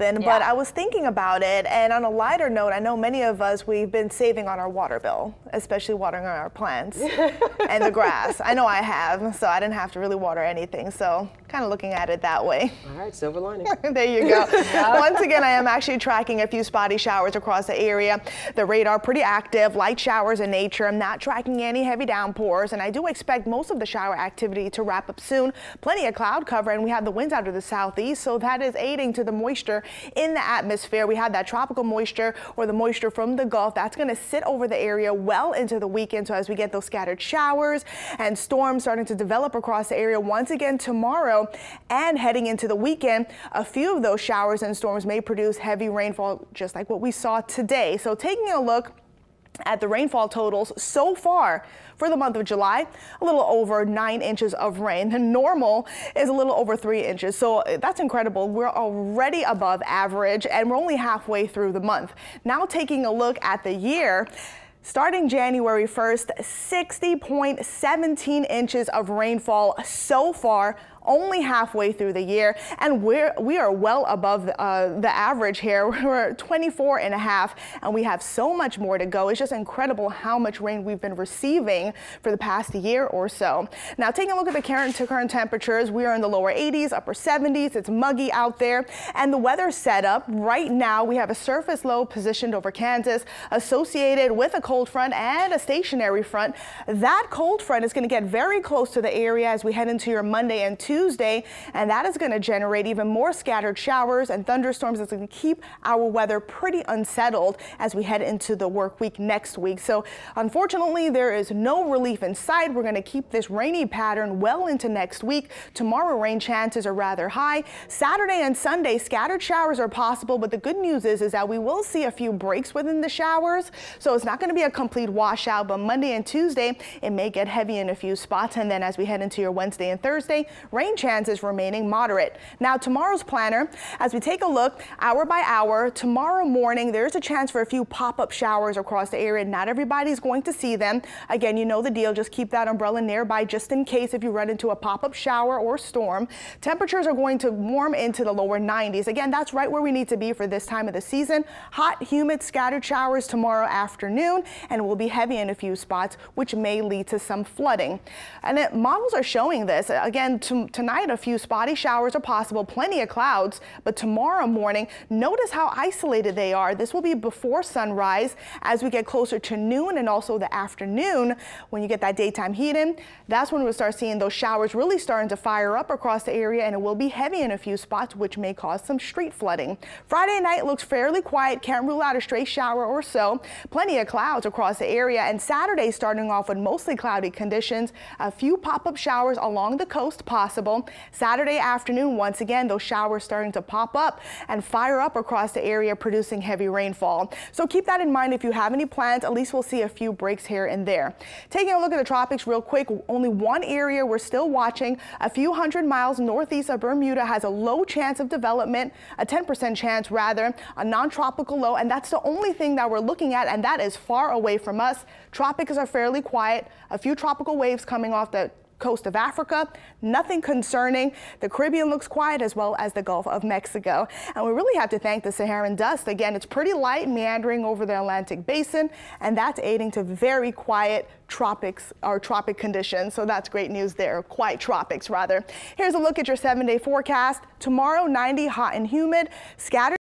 been, yeah. but I was thinking about it. And on a lighter note, I know many of us, we've been saving on our water bill, especially watering our plants and the grass. I know I have, so I didn't have to really water anything. So kind of looking at it that way. All right, silver lining. there you go. yeah. Once again, I am actually tracking a few spotty showers across the area. The radar pretty active, light showers in nature. I'm not tracking any heavy downpours, and I do expect most of the shower activity to wrap up soon. Plenty of cloud cover, and we have the winds out of the southeast, so that is aiding to the moisture in the atmosphere. We have that tropical moisture or the moisture from the Gulf that's going to sit over the area well into the weekend. So as we get those scattered showers and storms starting to develop across the area once again tomorrow and heading into the weekend, a few of those showers and storms may produce heavy rainfall just like what we saw today. So taking a look at the rainfall totals so far for the month of July, a little over nine inches of rain. The normal is a little over three inches. So uh, that's incredible. We're already above average and we're only halfway through the month. Now taking a look at the year, Starting January 1st, 60.17 inches of rainfall so far only halfway through the year, and we're we are well above uh, the average here. We're 24 and a half, and we have so much more to go. It's just incredible how much rain we've been receiving for the past year or so. Now, taking a look at the current to current temperatures, we are in the lower 80s, upper 70s. It's muggy out there, and the weather setup right now. We have a surface low positioned over Kansas, associated with a cold front and a stationary front. That cold front is going to get very close to the area as we head into your Monday and Tuesday. Tuesday, and that is going to generate even more scattered showers and thunderstorms. It's going to keep our weather pretty unsettled as we head into the work week next week. So unfortunately, there is no relief in sight. We're going to keep this rainy pattern well into next week. Tomorrow, rain chances are rather high. Saturday and Sunday, scattered showers are possible, but the good news is, is that we will see a few breaks within the showers. So it's not going to be a complete washout, but Monday and Tuesday, it may get heavy in a few spots. And then as we head into your Wednesday and Thursday, rain chances remaining moderate. Now tomorrow's planner, as we take a look hour by hour, tomorrow morning there's a chance for a few pop-up showers across the area. Not everybody's going to see them. Again, you know the deal. Just keep that umbrella nearby just in case if you run into a pop-up shower or storm. Temperatures are going to warm into the lower 90s. Again, that's right where we need to be for this time of the season. Hot, humid, scattered showers tomorrow afternoon and will be heavy in a few spots, which may lead to some flooding. And it, models are showing this. Again, Tonight, a few spotty showers are possible, plenty of clouds, but tomorrow morning, notice how isolated they are. This will be before sunrise as we get closer to noon and also the afternoon. When you get that daytime heat in, that's when we'll start seeing those showers really starting to fire up across the area and it will be heavy in a few spots, which may cause some street flooding. Friday night looks fairly quiet. Can't rule out a stray shower or so. Plenty of clouds across the area and Saturday starting off with mostly cloudy conditions. A few pop-up showers along the coast possible possible. Saturday afternoon, once again, those showers starting to pop up and fire up across the area, producing heavy rainfall. So keep that in mind if you have any plans. At least we'll see a few breaks here and there. Taking a look at the tropics real quick, only one area we're still watching. A few hundred miles northeast of Bermuda has a low chance of development, a 10% chance rather, a non-tropical low, and that's the only thing that we're looking at, and that is far away from us. Tropics are fairly quiet. A few tropical waves coming off the coast of Africa. Nothing concerning. The Caribbean looks quiet as well as the Gulf of Mexico. And we really have to thank the Saharan dust. Again, it's pretty light meandering over the Atlantic basin, and that's aiding to very quiet tropics or tropic conditions. So that's great news there. Quiet tropics rather. Here's a look at your seven day forecast. Tomorrow 90 hot and humid. Scattered